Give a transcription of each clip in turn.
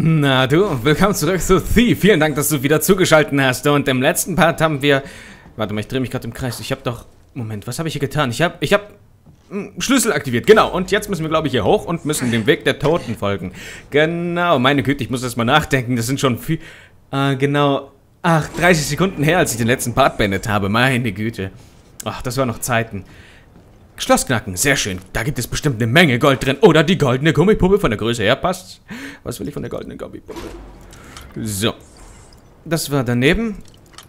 Na du, willkommen zurück zu Thief. Vielen Dank, dass du wieder zugeschaltet hast. Und im letzten Part haben wir... Warte mal, ich drehe mich gerade im Kreis. Ich habe doch... Moment, was habe ich hier getan? Ich habe... Ich habe... Schlüssel aktiviert, genau. Und jetzt müssen wir, glaube ich, hier hoch und müssen dem Weg der Toten folgen. Genau, meine Güte, ich muss erst mal nachdenken. Das sind schon viel... Äh, genau... Ach, 30 Sekunden her, als ich den letzten Part beendet habe. Meine Güte. Ach, das waren noch Zeiten. Schloss knacken, sehr schön. Da gibt es bestimmt eine Menge Gold drin. Oder die goldene Gummipuppe von der Größe her passt. Was will ich von der goldenen Gummipuppe? So. Das war daneben.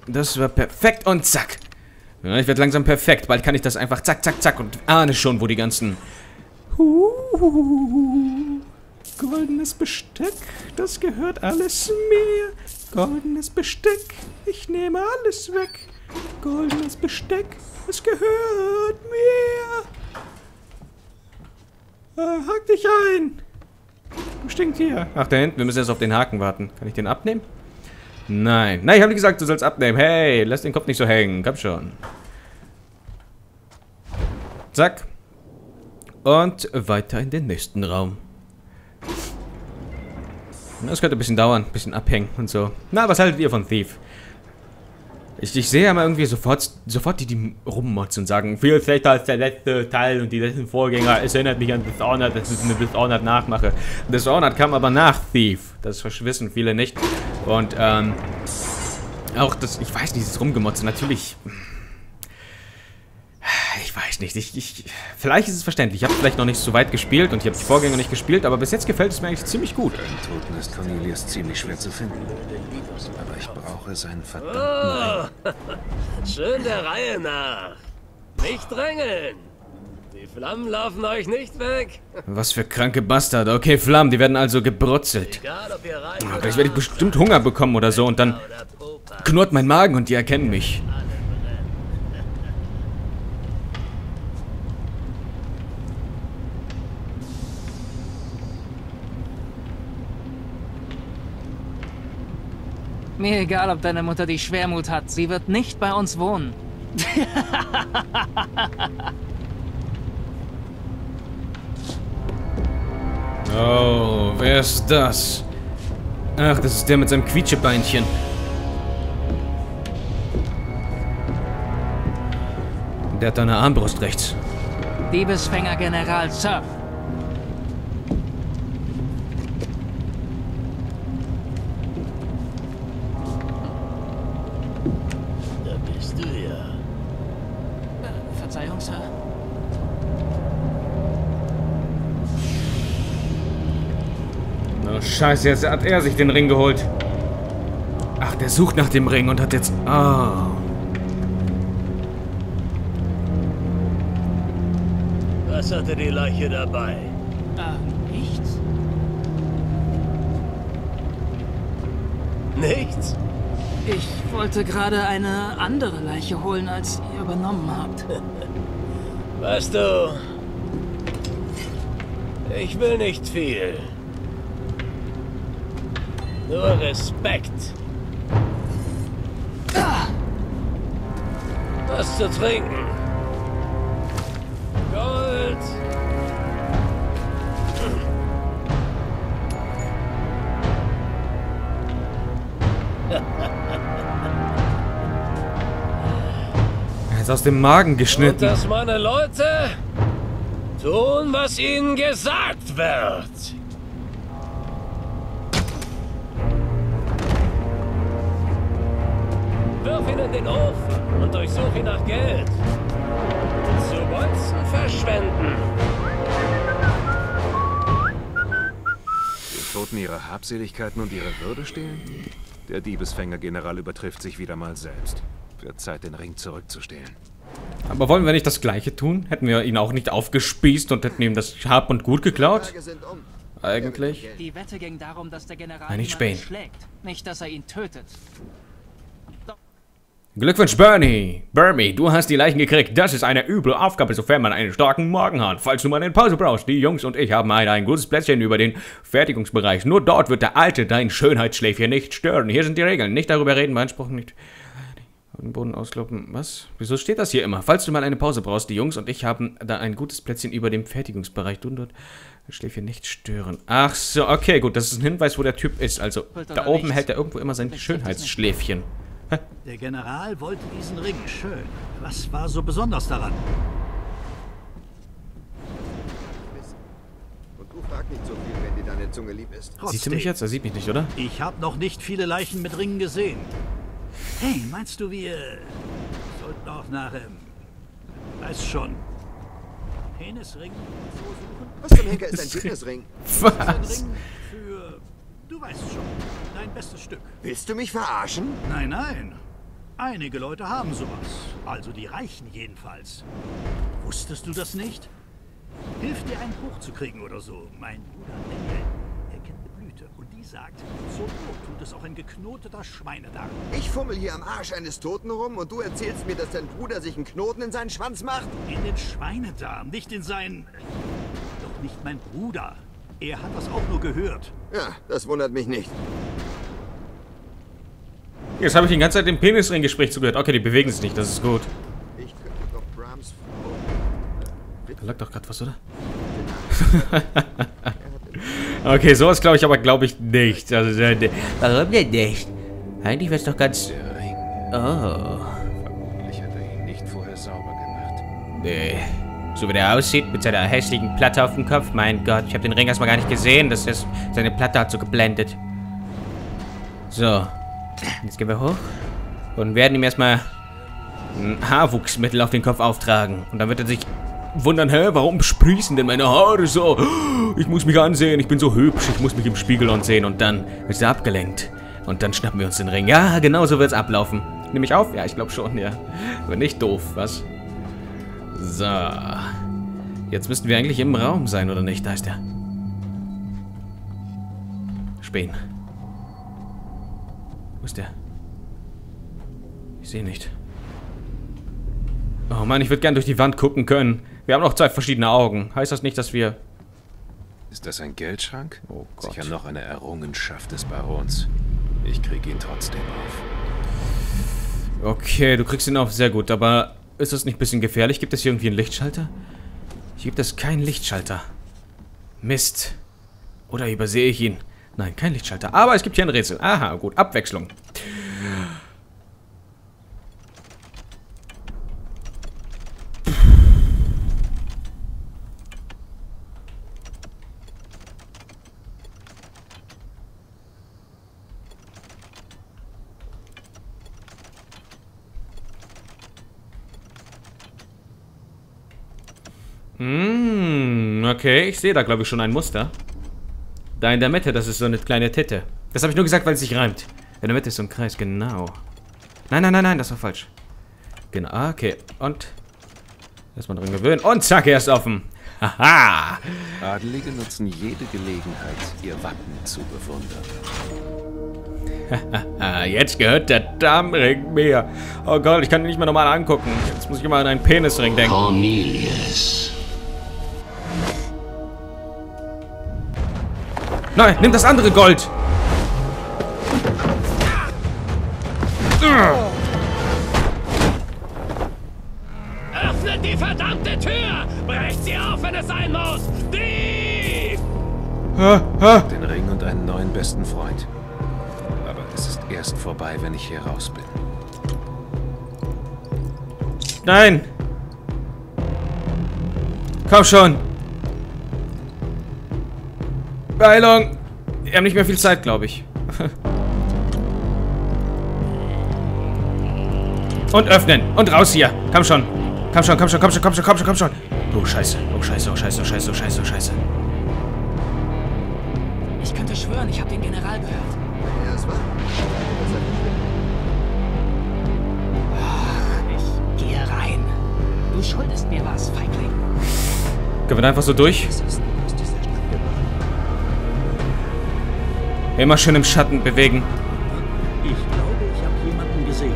Das war perfekt und zack. Ja, ich werde langsam perfekt. Bald kann ich das einfach zack, zack, zack und ahne schon, wo die ganzen... Goldenes Besteck, das gehört alles mir. Goldenes Besteck, ich nehme alles weg. Goldenes Besteck, es gehört mir. Äh, hack dich ein. Du stinkt hier. Ach, da hinten. Wir müssen jetzt auf den Haken warten. Kann ich den abnehmen? Nein. Nein, ich habe nicht gesagt, du sollst abnehmen. Hey, lass den Kopf nicht so hängen. Komm schon. Zack. Und weiter in den nächsten Raum. Das könnte ein bisschen dauern. Ein bisschen abhängen und so. Na, was haltet ihr von Thief? Ich, ich sehe mal irgendwie sofort, sofort die, die rummotzen und sagen, viel schlechter als der letzte Teil und die letzten Vorgänger. Es erinnert mich an Dishonored, das ist eine Dishonored-Nachmache. Dishonored kam aber nach Thief. Das wissen viele nicht. Und, ähm, auch das, ich weiß nicht, dieses Rumgemotzen, natürlich ich nicht. Ich, ich, vielleicht ist es verständlich. Ich habe vielleicht noch nicht so weit gespielt und ich habe die Vorgänger nicht gespielt, aber bis jetzt gefällt es mir eigentlich ziemlich gut. Im Toten ist Cornelius ziemlich schwer zu finden. Aber ich brauche seinen verdammten oh, Schön der Reihe nach. Nicht drängeln. Die Flammen laufen euch nicht weg. Was für kranke Bastard. Okay, Flammen, die werden also gebrutzelt. Egal, ob ihr rein oh, gleich werde ich bestimmt Hunger bekommen oder so und dann knurrt mein Magen und die erkennen mich. Mir egal, ob deine Mutter die Schwermut hat. Sie wird nicht bei uns wohnen. oh, wer ist das? Ach, das ist der mit seinem Quietschebeinchen. Der hat eine Armbrust rechts. Diebesfänger General Surf. Scheiße, jetzt hat er sich den Ring geholt. Ach, der sucht nach dem Ring und hat jetzt... Oh. Was hatte die Leiche dabei? Äh, nichts. Nichts? Ich wollte gerade eine andere Leiche holen, als ihr übernommen habt. Weißt du, ich will nicht viel. Nur Respekt. Was zu trinken. Gold. Er ist aus dem Magen geschnitten. Und dass meine Leute tun, was ihnen gesagt wird. Ihn in den Ofen und durchsuche nach Geld. Zu Bolzen verschwenden. Den Toten ihre Habseligkeiten und ihre Würde stehlen? Der Diebesfänger-General übertrifft sich wieder mal selbst. Wird Zeit, den Ring zurückzustehlen. Aber wollen wir nicht das Gleiche tun? Hätten wir ihn auch nicht aufgespießt und hätten ihm das Hab und Gut geklaut? Eigentlich? Die Wette ging darum, dass der General Nein, nicht Spain. schlägt, nicht dass er ihn tötet. Glückwunsch, Bernie. Bernie, du hast die Leichen gekriegt. Das ist eine üble Aufgabe, sofern man einen starken Magen hat. Falls du mal eine Pause brauchst, die Jungs und ich haben ein, ein gutes Plätzchen über den Fertigungsbereich. Nur dort wird der Alte dein Schönheitsschläfchen nicht stören. Hier sind die Regeln. Nicht darüber reden, beanspruchen nicht. Den Boden auskloppen. Was? Wieso steht das hier immer? Falls du mal eine Pause brauchst, die Jungs und ich haben da ein gutes Plätzchen über dem Fertigungsbereich. Du dort Schläfchen nicht stören. Ach so, okay, gut. Das ist ein Hinweis, wo der Typ ist. Also, da oben hält er irgendwo immer sein Schönheitsschläfchen. Der General wollte diesen Ring. Schön. Was war so besonders daran? Und du frag nicht so viel, wenn dir deine Zunge lieb ist. Siehst du mich jetzt? Er sieht mich nicht, oder? Ich habe noch nicht viele Leichen mit Ringen gesehen. Hey, meinst du, wir sollten auch nach, ähm, weiß schon, Penisring so suchen? Was zum Henker ist ein? Ein Was? Ring für, du weißt schon, dein bestes Stück. Willst du mich verarschen? Nein, nein. Einige Leute haben sowas. Also die Reichen jedenfalls. Wusstest du das nicht? Hilft dir ein Buch zu kriegen oder so. Mein Bruder Daniel, er kennt eine Blüte. Und die sagt, so Not tut es auch ein geknoteter Schweinedarm. Ich fummel hier am Arsch eines Toten rum und du erzählst mir, dass dein Bruder sich einen Knoten in seinen Schwanz macht? In den Schweinedarm, nicht in sein... Doch nicht mein Bruder. Er hat das auch nur gehört. Ja, das wundert mich nicht. Jetzt habe ich die ganze Zeit dem Penisring-Gespräch zugehört. Okay, die bewegen sich nicht, das ist gut. Ich könnte doch Brahms. Da lag doch gerade was, oder? okay, sowas glaube ich aber, glaube ich, nicht. Also, äh, warum denn nicht? Eigentlich wäre es doch ganz... Oh, Vermutlich hat er ihn nicht vorher sauber gemacht. nee. So wie der aussieht, mit seiner hässlichen Platte auf dem Kopf. Mein Gott, ich habe den Ring erstmal gar nicht gesehen. Das ist, seine Platte hat so geblendet. So. Jetzt gehen wir hoch. Und werden ihm erstmal ein Haarwuchsmittel auf den Kopf auftragen. Und dann wird er sich wundern, hä, warum sprießen denn meine Haare so? Ich muss mich ansehen, ich bin so hübsch, ich muss mich im Spiegel ansehen. Und dann ist er abgelenkt. Und dann schnappen wir uns den Ring. Ja, genau so wird es ablaufen. Nehme ich auf? Ja, ich glaube schon, ja. Aber nicht doof, was? So. Jetzt müssten wir eigentlich im Raum sein, oder nicht? Da ist er. Spähen. Wo ist der? Ich sehe nicht. Oh Mann, ich würde gern durch die Wand gucken können. Wir haben noch zwei verschiedene Augen. Heißt das nicht, dass wir... Ist das ein Geldschrank? Oh Gott. Sicher noch eine Errungenschaft des Barons. Ich krieg ihn trotzdem auf. Okay, du kriegst ihn auf. Sehr gut, aber ist das nicht ein bisschen gefährlich? Gibt es hier irgendwie einen Lichtschalter? Hier gibt es keinen Lichtschalter. Mist. Oder übersehe ich ihn? Nein, kein Lichtschalter. Aber es gibt hier ein Rätsel. Aha, gut. Abwechslung. Hm, okay. Ich sehe da, glaube ich, schon ein Muster. Da in der Mitte, das ist so eine kleine Titte. Das habe ich nur gesagt, weil es sich reimt. In der Mitte ist so ein Kreis, genau. Nein, nein, nein, nein, das war falsch. Genau, ah, okay. Und erstmal dran gewöhnen. Und zack, er ist offen. Haha. Adelige nutzen jede Gelegenheit, ihr Wappen zu bewundern. Jetzt gehört der Darmring mir. Oh Gott, ich kann ihn nicht mehr normal angucken. Jetzt muss ich immer an einen Penisring denken. Cornelius. Nein, nimm das andere Gold. Öffnet die verdammte Tür! Brecht sie auf, wenn es sein muss! Dieb! Den Ring und einen neuen besten Freund. Aber es ist erst vorbei, wenn ich hier raus bin. Nein. Komm schon. Beeilung. Wir haben nicht mehr viel Zeit, glaube ich. Und öffnen. Und raus hier. Komm schon. Komm schon, komm schon, komm schon, komm schon, komm schon, komm schon. Oh, scheiße. Oh, scheiße, oh, scheiße, oh, scheiße, oh, scheiße, oh, scheiße. Ich könnte schwören, ich habe den General gehört. Ja, es war. Ich gehe rein. Du schuldest mir was, Feigling. Können wir da einfach so durch? Was ist Immer schön im Schatten bewegen. Ich glaube, ich habe jemanden gesehen.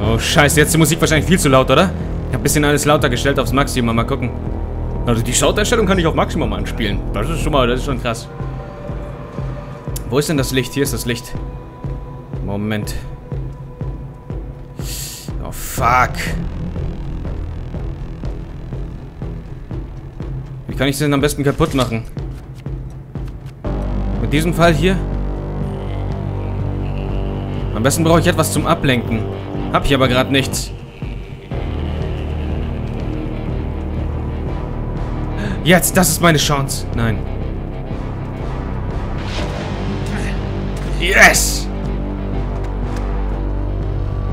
Oh, scheiße. Jetzt ist die Musik wahrscheinlich viel zu laut, oder? Ich habe ein bisschen alles lauter gestellt aufs Maximum. Mal gucken. Also die Soundeinstellung kann ich auf Maximum anspielen. Das ist schon mal, das ist schon krass. Wo ist denn das Licht? Hier ist das Licht. Moment. Oh, fuck. Kann ich sie denn am besten kaputt machen? Mit diesem Fall hier? Am besten brauche ich etwas zum Ablenken. Hab ich aber gerade nichts. Jetzt, das ist meine Chance. Nein. Yes!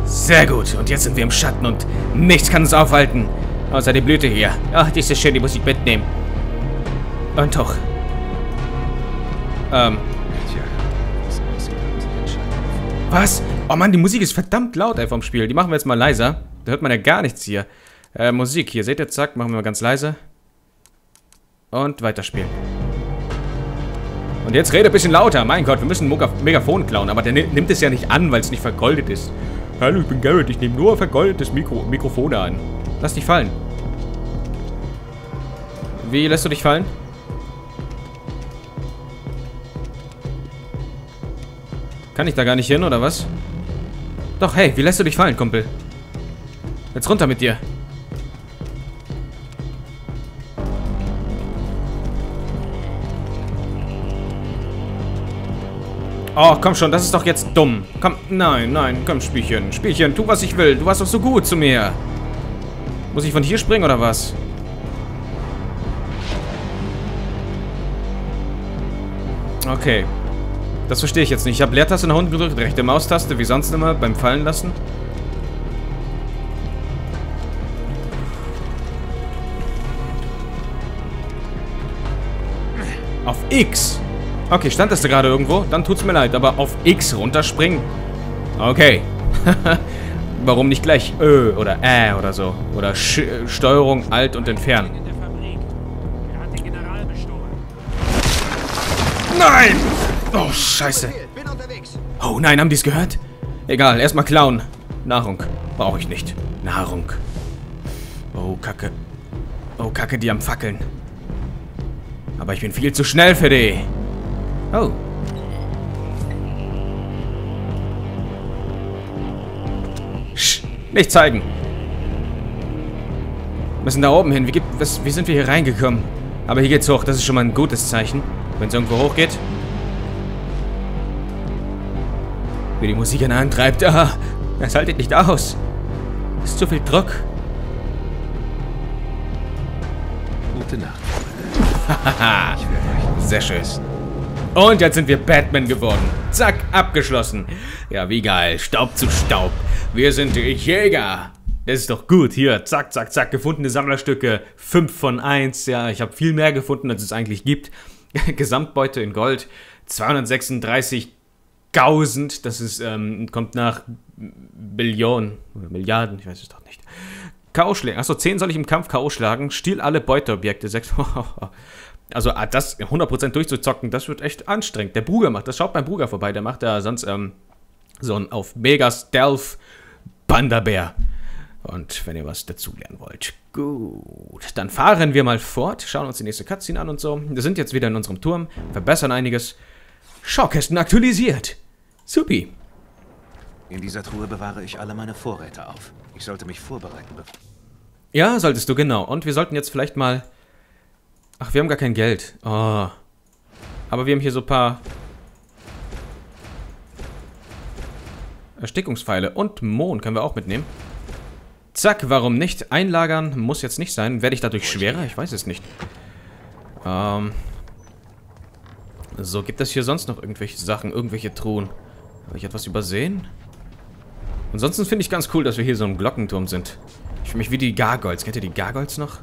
Sehr gut. Und jetzt sind wir im Schatten und nichts kann uns aufhalten. Außer die Blüte hier. Ach, die ist ja schön, die muss ich mitnehmen. Den Schatten gefunden. Was? Oh Mann, die Musik ist verdammt laut ey vom Spiel. Die machen wir jetzt mal leiser. Da hört man ja gar nichts hier. Äh, Musik hier. Seht ihr, zack, machen wir mal ganz leise. Und weiterspielen. Und jetzt rede ein bisschen lauter. Mein Gott, wir müssen ein Megafon klauen. Aber der ni- nimmt es ja nicht an, weil es nicht vergoldet ist. Hallo, ich bin Garrett. Ich nehme nur vergoldetes Mikro Mikrofone an. Lass dich fallen. Wie lässt du dich fallen? Kann ich da gar nicht hin, oder was? Doch, hey, wie lässt du dich fallen, Kumpel? Jetzt runter mit dir. Oh, komm schon, das ist doch jetzt dumm. Komm, nein, nein, komm, Spielchen. Spielchen, tu, was ich will. Du warst doch so gut zu mir. Muss ich von hier springen, oder was? Okay. Das verstehe ich jetzt nicht. Ich habe Leertaste nach unten gedrückt, rechte Maustaste, wie sonst immer, beim Fallen lassen. Auf X. Okay, stand das da gerade irgendwo? Dann tut's mir leid, aber auf X runterspringen. Okay. Warum nicht gleich Ö oder Ä oder so? Oder Sch Steuerung, Alt und Entfernen. Er. Nein! Oh, scheiße. Oh nein, haben die es gehört? Egal, erstmal klauen. Nahrung. Brauche ich nicht. Nahrung. Oh, Kacke. Oh, Kacke, die am Fackeln. Aber ich bin viel zu schnell für die. Oh. Sch, nicht zeigen. Wir müssen da oben hin. Wie, gibt, was, wie sind wir hier reingekommen? Aber hier geht's hoch. Das ist schon mal ein gutes Zeichen. Wenn es irgendwo hoch Wie die Musik ihn antreibt. Ah, das haltet nicht aus. Ist zu viel Druck. Gute Nacht. Haha, Ich werde euch sehr schön. Und jetzt sind wir Batman geworden. Zack, abgeschlossen. Ja, wie geil. Staub zu Staub. Wir sind die Jäger. Das ist doch gut. Hier, zack, zack, zack. Gefundene Sammlerstücke. 5 von 1. Ja, ich habe viel mehr gefunden, als es eigentlich gibt. Gesamtbeute in Gold. 236.000. Das ist, ähm, kommt nach Billionen. Oder Milliarden. Ich weiß es doch nicht. K.O. schlagen. Achso, 10 soll ich im Kampf K.O. schlagen. Stiehl alle Beuteobjekte. 6. Also ah, das 100% durchzuzocken, das wird echt anstrengend. Der Bruger macht das. Schaut beim Bruger vorbei. Der macht da sonst ähm, so ein auf Mega Stealth Panda-Bär. Und wenn ihr was dazulernen wollt. Gut, dann fahren wir mal fort. Schauen uns die nächste Cutscene an und so. Wir sind jetzt wieder in unserem Turm. Verbessern einiges. Schaukästen aktualisiert. Supi. In dieser Truhe bewahre ich alle meine Vorräte auf. Ich sollte mich vorbereiten. Ja, solltest du, genau. Und wir sollten jetzt vielleicht mal... Ach, wir haben gar kein Geld. Oh. Aber wir haben hier so ein paar... Erstickungspfeile. Und Mohn können wir auch mitnehmen. Zack, warum nicht? Einlagern muss jetzt nicht sein. Werde ich dadurch schwerer? Ich weiß es nicht. Ähm... So, gibt es hier sonst noch irgendwelche Sachen, irgendwelche Truhen? Habe ich etwas übersehen? Ansonsten finde ich ganz cool, dass wir hier so im Glockenturm sind. Ich fühle mich wie die Gargoyles. Kennt ihr die Gargoyles noch?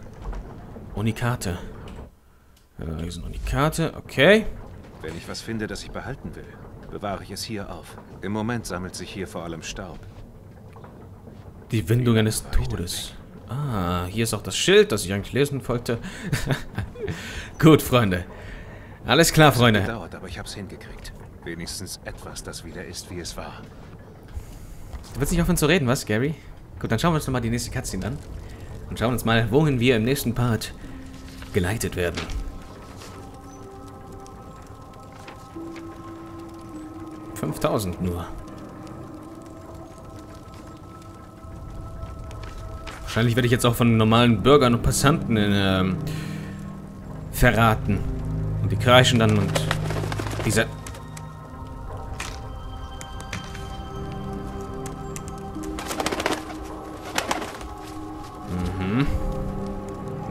Unikate. Ja, hier sind Unikate. Okay. Wenn ich was finde, das ich behalten will, bewahre ich es hier auf. Im Moment sammelt sich hier vor allem Staub. Die Windungen des Todes. Ah, hier ist auch das Schild, das ich eigentlich lesen wollte. Gut, Freunde. Alles klar, Freunde. gedauert, aber ich hab's hingekriegt. Wenigstens etwas, das wieder ist, wie es war. Du willst nicht aufhören zu reden, was, Gary? Gut, dann schauen wir uns nochmal die nächste Cutscene an. Und schauen uns mal, wohin wir im nächsten Part geleitet werden. Fünftausend nur. Wahrscheinlich werde ich jetzt auch von normalen Bürgern und Passanten in, ähm, verraten. Und die kreischen dann und diese...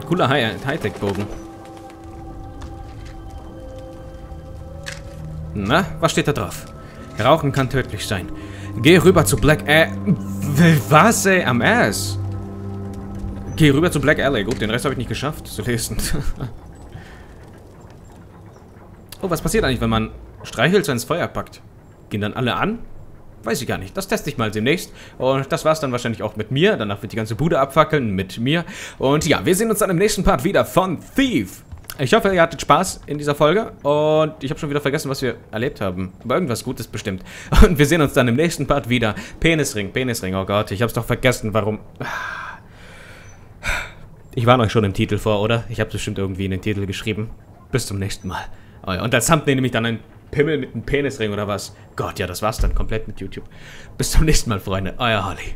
Cooler High- Hightech-Bogen. Na, was steht da drauf? Rauchen kann tödlich sein. Geh rüber zu Black... Äh, was, ey? Am Ass. Geh rüber zu Black Alley. Gut, den Rest habe ich nicht geschafft zu lesen. oh, was passiert eigentlich, wenn man Streichhölzer ins Feuer packt? Gehen dann alle an? Weiß ich gar nicht. Das teste ich mal demnächst. Und das war's dann wahrscheinlich auch mit mir. Danach wird die ganze Bude abfackeln mit mir. Und ja, wir sehen uns dann im nächsten Part wieder von Thief. Ich hoffe, ihr hattet Spaß in dieser Folge. Und ich habe schon wieder vergessen, was wir erlebt haben. Aber irgendwas Gutes bestimmt. Und wir sehen uns dann im nächsten Part wieder. Penisring, Penisring. Oh Gott, ich habe es doch vergessen. Warum... Ich warne euch schon im Titel vor, oder? Ich habe bestimmt irgendwie in den Titel geschrieben. Bis zum nächsten Mal. Oh und als Thumbnail nehme ich dann ein Pimmel mit einem Penisring oder was. Gott, ja, das war's dann komplett mit YouTube. Bis zum nächsten Mal, Freunde. Euer Holly.